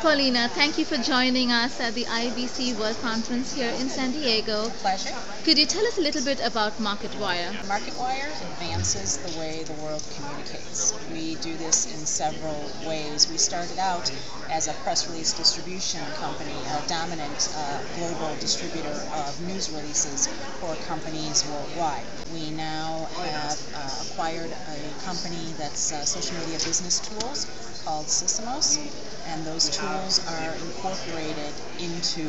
Paolina, thank you for joining us at the IABC World Conference here in San Diego. Pleasure. Could you tell us a little bit about MarketWire? MarketWire advances the way the world communicates. We do this in several ways. We started out as a press release distribution company, a dominant uh, global distributor of news releases for companies worldwide. We now have uh, acquired a company that's uh, social media business tools called Sysomos, and those tools are incorporated into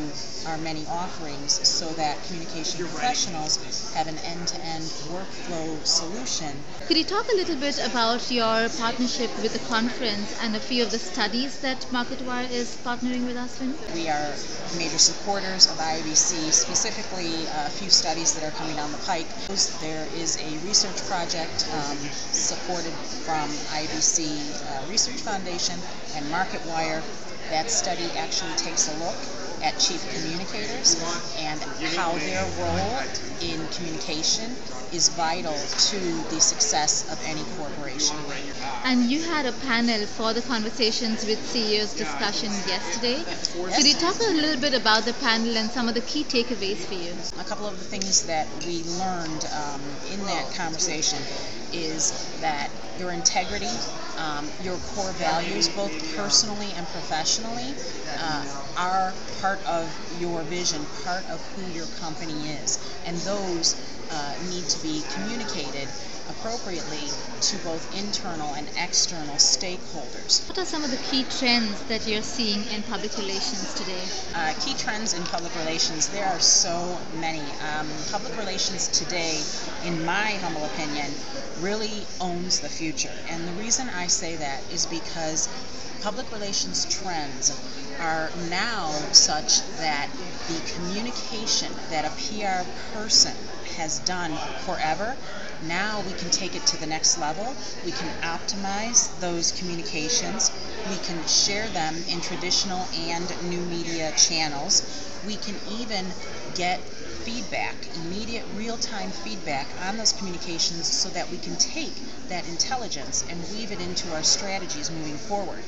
our many offerings so that communication professionals have an end-to-end workflow solution. Could you talk a little bit about your partnership with the conference and a few of the studies that MarketWire is partnering with us in? We are major supporters of IABC, specifically a few studies that are coming down the pike. There is a research project um, supported from IABC uh, Research Foundation and MarketWire. That study actually takes a look at chief communicators and how their role in communication is vital to the success of any corporation. And you had a panel for the Conversations with CEOs discussion yesterday. Yes. Could you talk a little bit about the panel and some of the key takeaways for you? A couple of the things that we learned um, in that conversation is that your integrity, um, your core values, both personally and professionally, uh, are part of your vision, part of who your company is. And those uh, need to be communicated appropriately to both internal and external stakeholders. What are some of the key trends that you're seeing in public relations today? Uh, key trends in public relations, there are so many. Um, public relations today, in my humble opinion, really owns the future. And the reason I say that is because public relations trends are now such that the communication that a PR person has done forever, now we can take it to the next level. We can optimize those communications. We can share them in traditional and new media channels. We can even get feedback, immediate real time feedback on those communications so that we can take that intelligence and weave it into our strategies moving forward.